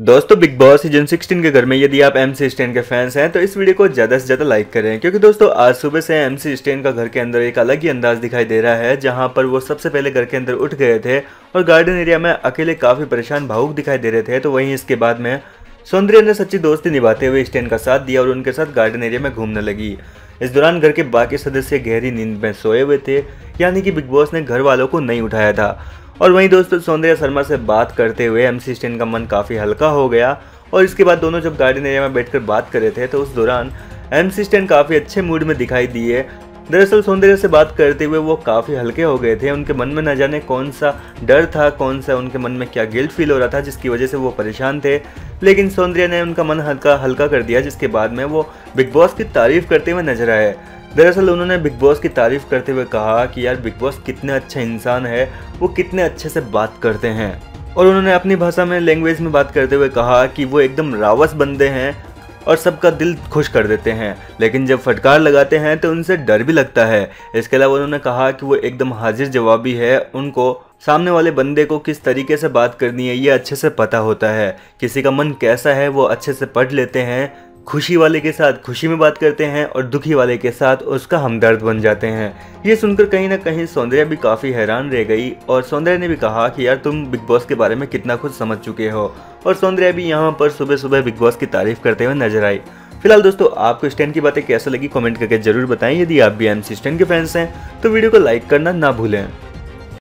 दोस्तों big boss season 16 के घर में यदि आप एम सी स्टेन के फैंस हैं तो इस वीडियो को ज़्यादा से ज़्यादा लाइक करें, क्योंकि दोस्तों, आज सुबह से एम सी स्टेन का घर के अंदर एक अलग ही अंदाज दिखाई दे रहा है, जहाँ पर वो सबसे पहले घर के अंदर उठ गए थे और गार्डन एरिया में अकेले काफ़ी परेशान भावुक दिखाई दे रहे थे। तो वहीं इसके बाद में सौंदर्य ने सच्ची दोस्ती निभाते हुए स्टेन का साथ दिया और उनके साथ गार्डन एरिया में घूमने लगी। इस दौरान घर के बाकी सदस्य गहरी नींद में सोए हुए थे, यानी कि बिग बॉस ने घर वालों को नहीं उठाया था। और वहीं दोस्तों सौंदर्या शर्मा से बात करते हुए एम सी स्टेन का मन काफ़ी हल्का हो गया और इसके बाद दोनों जब गार्डन एरिया में बैठकर बात कर रहे थे तो उस दौरान एम सी स्टेन काफ़ी अच्छे मूड में दिखाई दिए। दरअसल सौंदर्य से बात करते हुए वो काफ़ी हल्के हो गए थे। उनके मन में न जाने कौन सा डर था, कौन सा उनके मन में क्या गिल्ट फील हो रहा था, जिसकी वजह से वो परेशान थे। लेकिन सौंदर्य ने उनका मन हल्का हल्का कर दिया, जिसके बाद में वो बिग बॉस की तारीफ़ करते हुए नज़र आए। दरअसल उन्होंने बिग बॉस की तारीफ़ करते हुए कहा कि यार बिग बॉस कितने अच्छा इंसान है, वो कितने अच्छे से बात करते हैं। और उन्होंने अपनी भाषा में लैंग्वेज में बात करते हुए कहा कि वो एकदम रावस बंदे हैं और सबका दिल खुश कर देते हैं। लेकिन जब फटकार लगाते हैं तो उनसे डर भी लगता है। इसके अलावा उन्होंने कहा कि वो एकदम हाजिर जवाबी है, उनको सामने वाले बंदे को किस तरीके से बात करनी है, ये अच्छे से पता होता है। किसी का मन कैसा है, वो अच्छे से पढ़ लेते हैं खुशी वाले के साथ खुशी में बात करते हैं और दुखी वाले के साथ उसका हमदर्द बन जाते हैं। ये सुनकर कहीं ना कहीं सौंदर्य भी काफ़ी हैरान रह गई और सौंदर्य ने भी कहा कि यार तुम बिग बॉस के बारे में कितना कुछ समझ चुके हो। और सौंदर्य भी यहाँ पर सुबह सुबह बिग बॉस की तारीफ़ करते हुए नज़र आई। फ़िलहाल दोस्तों, आपको स्टैंड की बातें कैसे लगी कमेंट करके ज़रूर बताएँ। यदि आप भी एम सी स्टैंड के फैंस हैं तो वीडियो को लाइक करना ना भूलें।